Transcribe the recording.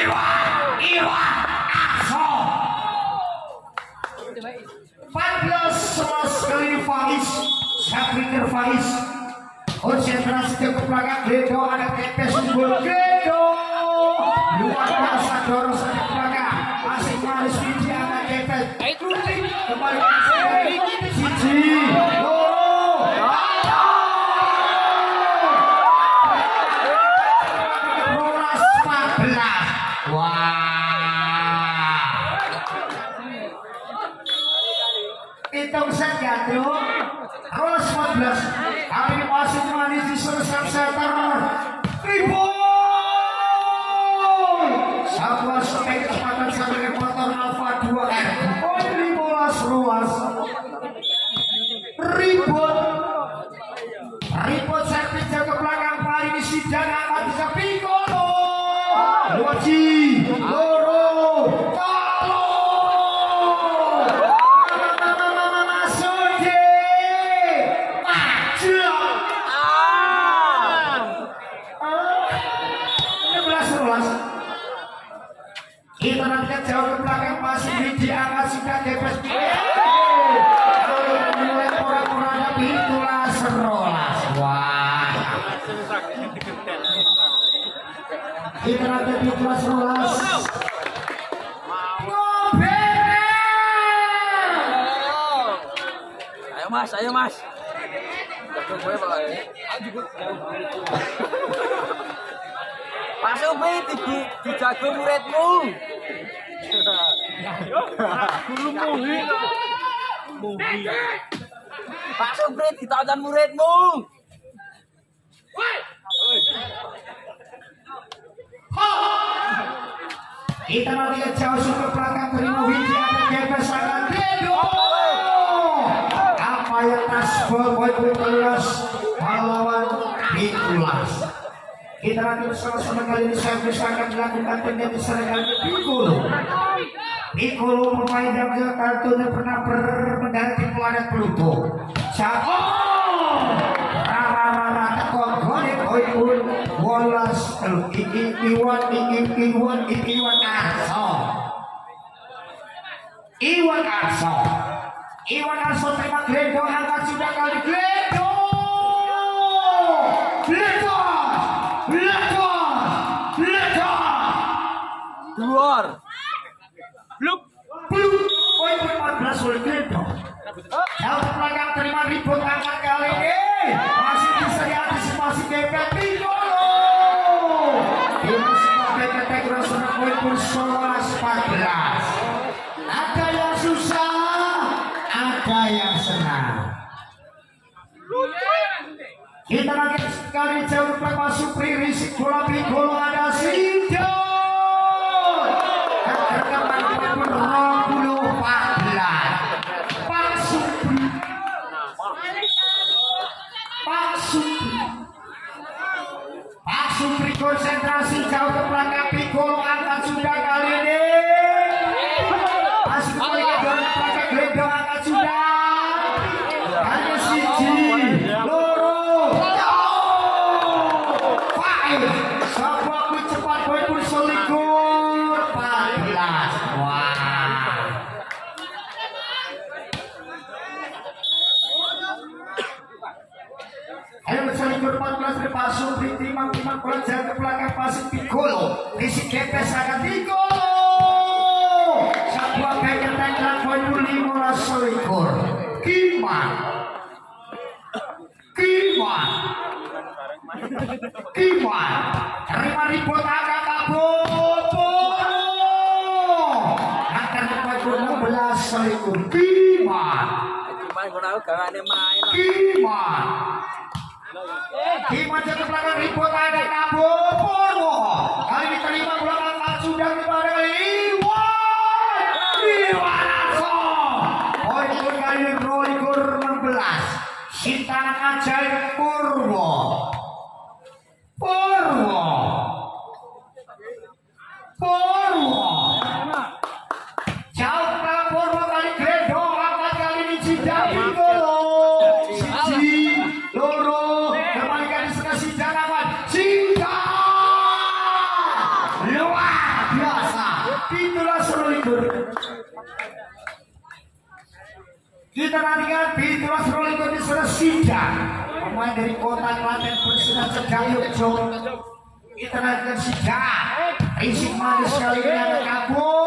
Iwan Iwan Akso 14 selas kali Faiz Syafrikir Faiz konsentrasi ke belakang Gedo ada kepes unggul Gedo luar biasa dorong sampai ke belakang masih manis Fiji ada kepes Rutik kembali 14 jauh ke belakang masih di angkat sudah Kalau mulai orang-orangnya itulah serolas Wah Kita nanti di kelas serolas Ayo mas, ayo mas. Pak. Di dijago muridmu. Dulu muhi. Muhi. Pak ditonton muridmu. Kita nanti jauh ke belakang terima Widi ada kepes akan Dedo Apa yang Asbol Boy Putulas Pahlawan Kita bersama-sama kali ini servis akan dilakukan dengan diserahkan Pikulu Pikulu pemain yang kartunya pernah di planet Pluto Siapa? Rara-rara tekon Gode Boy Pun Wallace Iki Iwan Iki Iwan Iki Iwan Arso. Iwan Arso. Iwan Arso terima Gledo angkat sudah kali Gledo Luar. Bluk. Belum Poin 14 oleh Jauh ke belakang terima ribut angkat kali ini. Masih bisa diantisipasi Bebek Piccolo Ini sebagai kategori sudah poin pun 14 Ada yang susah Ada yang senang. Kita lagi sekali jauh ke masuk Supri Risik Bola Piccolo ada Sido 2014 dipasung di timang timang bulan jalan ke belakang pasung pikul isi kepes akan satu sebuah kaya tengah koyu lima rasa likur kiman. Kiman. Kiman. Terima ribut agak kabobo akan koyu lima likur kima kiman. Kiman. Kiman jatuh belakang ribut ada Kabo Purwo Kali ini terima belakang Pak. Sudah kepada Iwan! Iwan Arso. Poin pun kali ini Rolikur 16 Sintanan ajaib Kita nantikan di kelas rolling kondisi Sida. Pemain dari kota Klaten bersenang Cedayuk Jom Kita nantikan Sida. Risik manis kali ini ada kabur